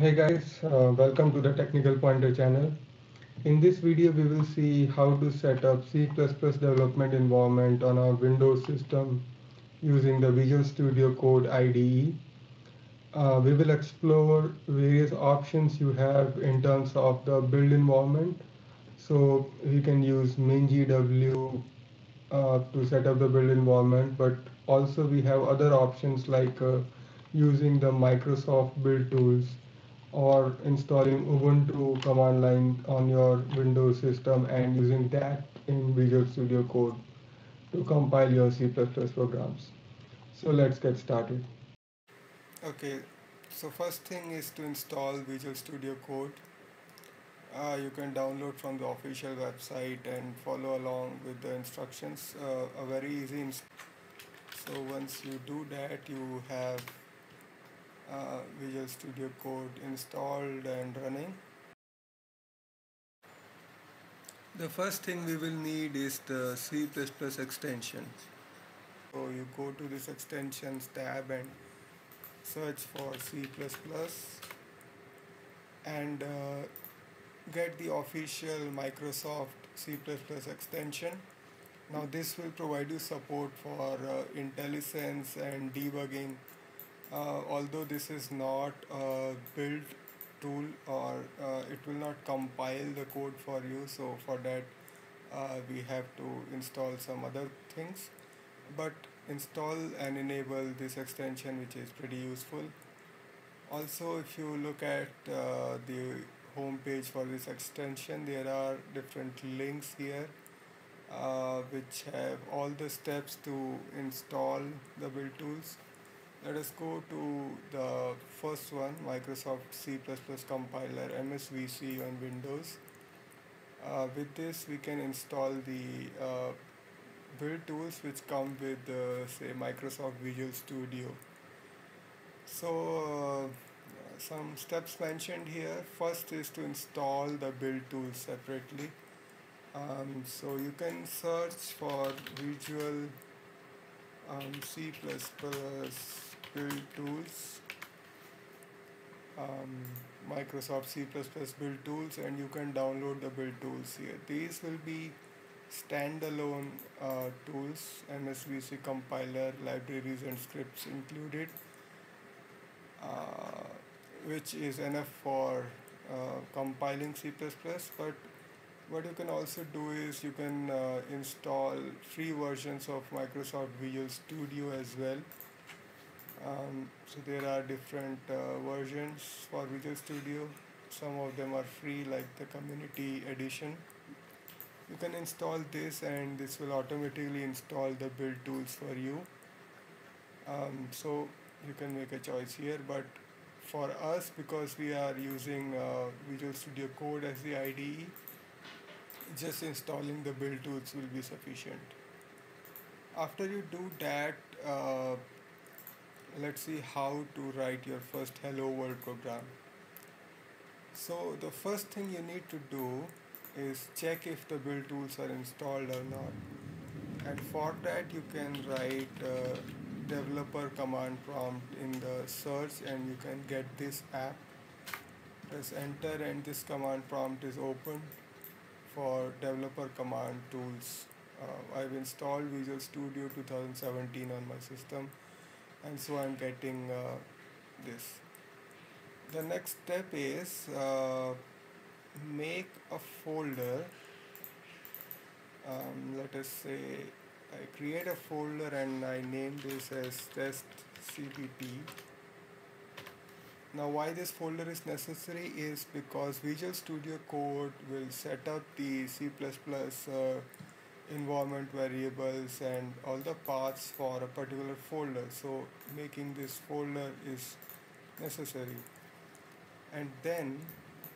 Hey guys, uh, welcome to the Technical Pointer channel. In this video, we will see how to set up C++ development environment on our Windows system using the Visual Studio Code IDE. Uh, we will explore various options you have in terms of the build environment. So we can use MinGW uh, to set up the build environment, but also we have other options like uh, using the Microsoft build tools or installing Ubuntu command line on your Windows system and using that in Visual Studio Code to compile your C++ programs. So let's get started. Okay, so first thing is to install Visual Studio Code. Uh, you can download from the official website and follow along with the instructions. Uh, a very easy. so once you do that, you have uh, Visual Studio Code installed and running. The first thing we will need is the C++ extension. So you go to this extensions tab and search for C++ and uh, get the official Microsoft C++ extension. Now this will provide you support for uh, IntelliSense and debugging although this is not a build tool or uh, it will not compile the code for you so for that uh, we have to install some other things. But install and enable this extension which is pretty useful. Also if you look at uh, the home page for this extension there are different links here uh, which have all the steps to install the build tools let us go to the first one Microsoft C++ compiler MSVC on Windows. Uh, with this we can install the uh, build tools which come with uh, say Microsoft Visual Studio. So uh, some steps mentioned here. First is to install the build tools separately. Um, so you can search for Visual um, C++ build tools um, Microsoft C++ build tools and you can download the build tools here. These will be standalone uh, tools MSVC compiler libraries and scripts included uh, which is enough for uh, compiling C++ but what you can also do is you can uh, install free versions of Microsoft Visual Studio as well um, so there are different uh, versions for Visual Studio. Some of them are free like the community edition. You can install this and this will automatically install the build tools for you. Um, so you can make a choice here but for us because we are using uh, Visual Studio Code as the IDE just installing the build tools will be sufficient. After you do that uh, let's see how to write your first hello world program. So the first thing you need to do is check if the build tools are installed or not. And for that you can write developer command prompt in the search and you can get this app. Press enter and this command prompt is open for developer command tools. Uh, I've installed Visual Studio 2017 on my system and so I'm getting uh, this. The next step is uh, make a folder. Um, let us say I create a folder and I name this as test cpp now why this folder is necessary is because Visual Studio Code will set up the C++ uh, environment variables and all the paths for a particular folder. So making this folder is necessary. And then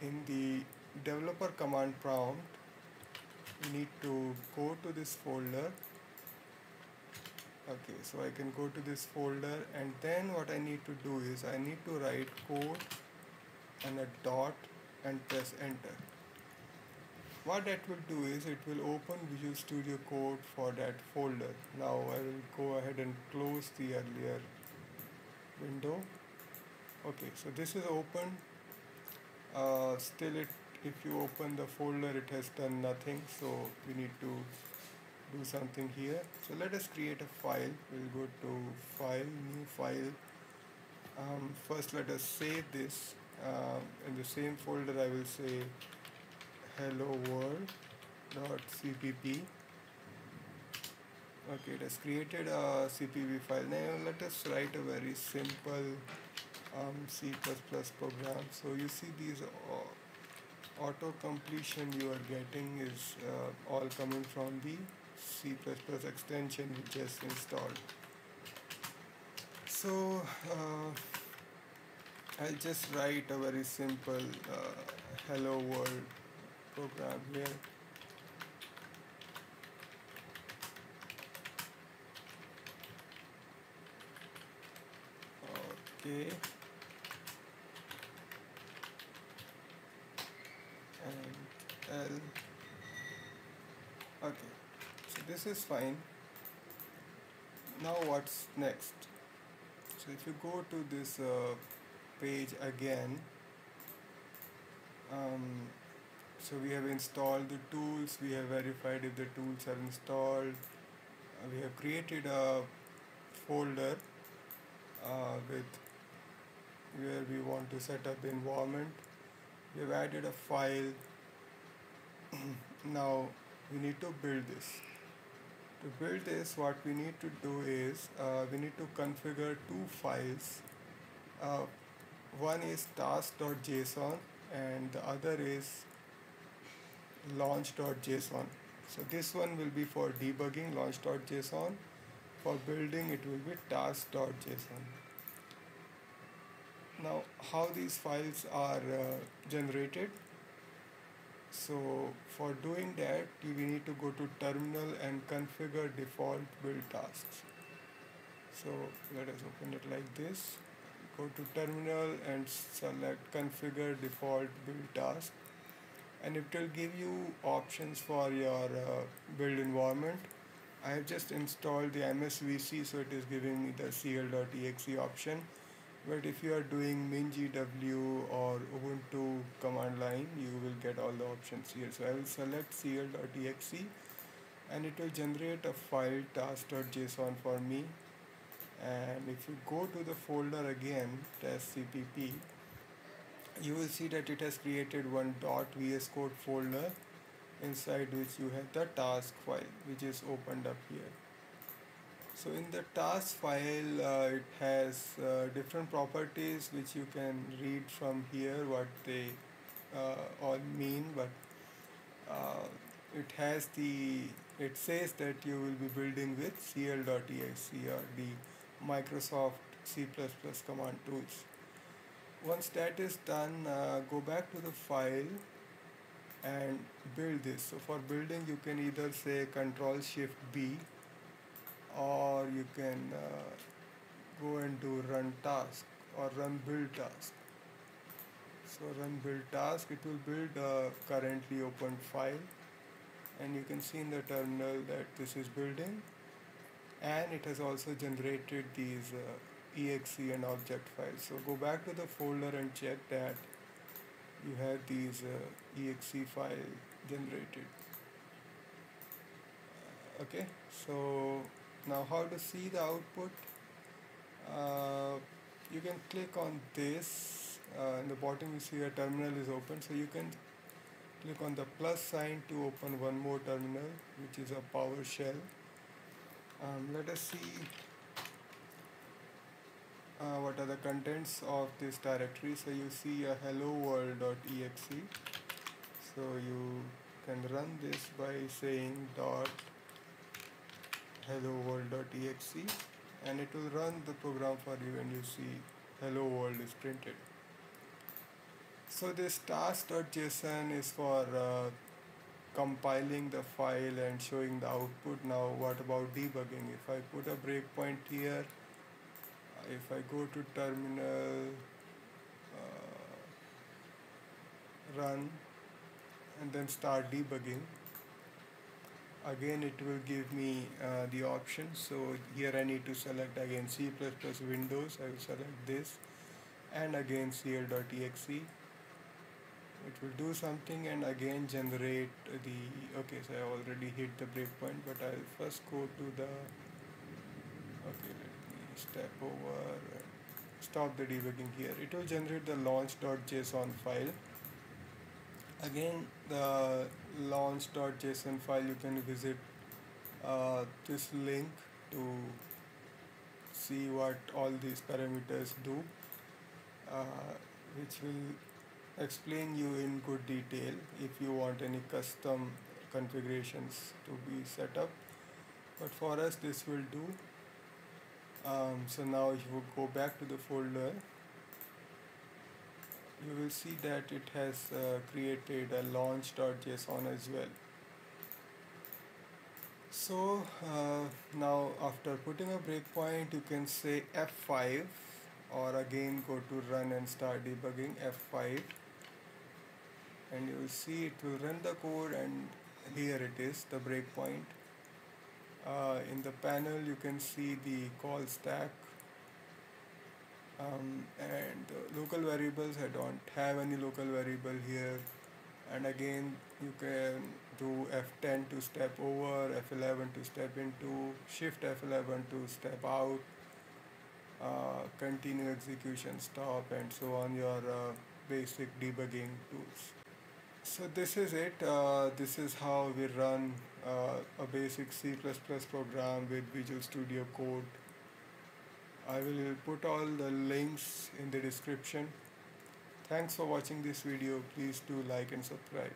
in the developer command prompt we need to go to this folder. Okay so I can go to this folder and then what I need to do is I need to write code and a dot and press enter what that will do is it will open Visual Studio Code for that folder. Now I will go ahead and close the earlier window. Okay so this is open. Uh, still it if you open the folder it has done nothing so we need to do something here. So let us create a file. We'll go to file new file. Um, first let us save this. Uh, in the same folder I will say hello world dot cpp okay it has created a cpp file. Now let us write a very simple um, C++ program. So you see these uh, auto completion you are getting is uh, all coming from the C++ extension we just installed. So uh, I'll just write a very simple uh, hello world program here. Okay. And L. Okay so this is fine. Now what's next? So if you go to this uh, page again um, so we have installed the tools we have verified if the tools are installed. Uh, we have created a folder uh, with where we want to set up the environment. We have added a file. Now we need to build this. To build this what we need to do is uh, we need to configure two files. Uh, one is task.json and the other is launch.json so this one will be for debugging launch.json for building it will be task.json now how these files are uh, generated? So for doing that we need to go to terminal and configure default build tasks. So let us open it like this. Go to terminal and select configure default build task and it will give you options for your uh, build environment. I have just installed the MSVC so it is giving me the cl.exe option. But if you are doing MinGW or Ubuntu command line you will get all the options here. So I will select cl.exe and it will generate a file task.json for me. And if you go to the folder again test cpp you will see that it has created one dot .vs code folder inside which you have the task file which is opened up here. So in the task file uh, it has uh, different properties which you can read from here what they uh, all mean but uh, it has the it says that you will be building with cl.exe or the Microsoft C++ command tools once that is done uh, go back to the file and build this. So for building you can either say control shift B or you can uh, go and do run task or run build task. So run build task it will build a currently open file and you can see in the terminal that this is building and it has also generated these uh, exe and object files. So go back to the folder and check that you have these uh, exe file generated. Uh, okay. So now how to see the output? Uh, you can click on this. Uh, in the bottom you see a terminal is open. So you can click on the plus sign to open one more terminal which is a PowerShell. Um, let us see uh, what are the contents of this directory? So you see a hello world.exe so you can run this by saying dot hello world.exe and it will run the program for you and you see hello world is printed. So this task.json is for uh, compiling the file and showing the output. Now what about debugging? If I put a breakpoint here if I go to terminal uh, run and then start debugging again it will give me uh, the options so here I need to select again C++ Windows. I will select this and again cl.exe it will do something and again generate the okay so I already hit the breakpoint but I'll first go to the okay step over stop the debugging here. It will generate the launch.json file. Again the launch.json file you can visit uh, this link to see what all these parameters do uh, which will explain you in good detail if you want any custom configurations to be set up. But for us this will do um, so now if you go back to the folder you will see that it has uh, created a launch.json as well. So uh, now after putting a breakpoint you can say F5 or again go to run and start debugging F5 and you will see it will run the code and here it is the breakpoint uh, in the panel you can see the call stack um, and local variables. I don't have any local variable here. And again you can do F10 to step over F11 to step into shift F11 to step out uh, continue execution stop and so on your uh, basic debugging tools so this is it. Uh, this is how we run uh, a basic C++ program with Visual Studio Code. I will put all the links in the description. Thanks for watching this video. Please do like and subscribe